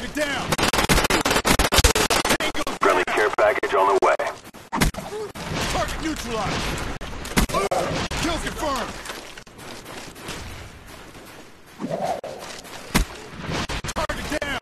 Target down! Friendly care package on the way. Target neutralized! Kill confirmed! Target down!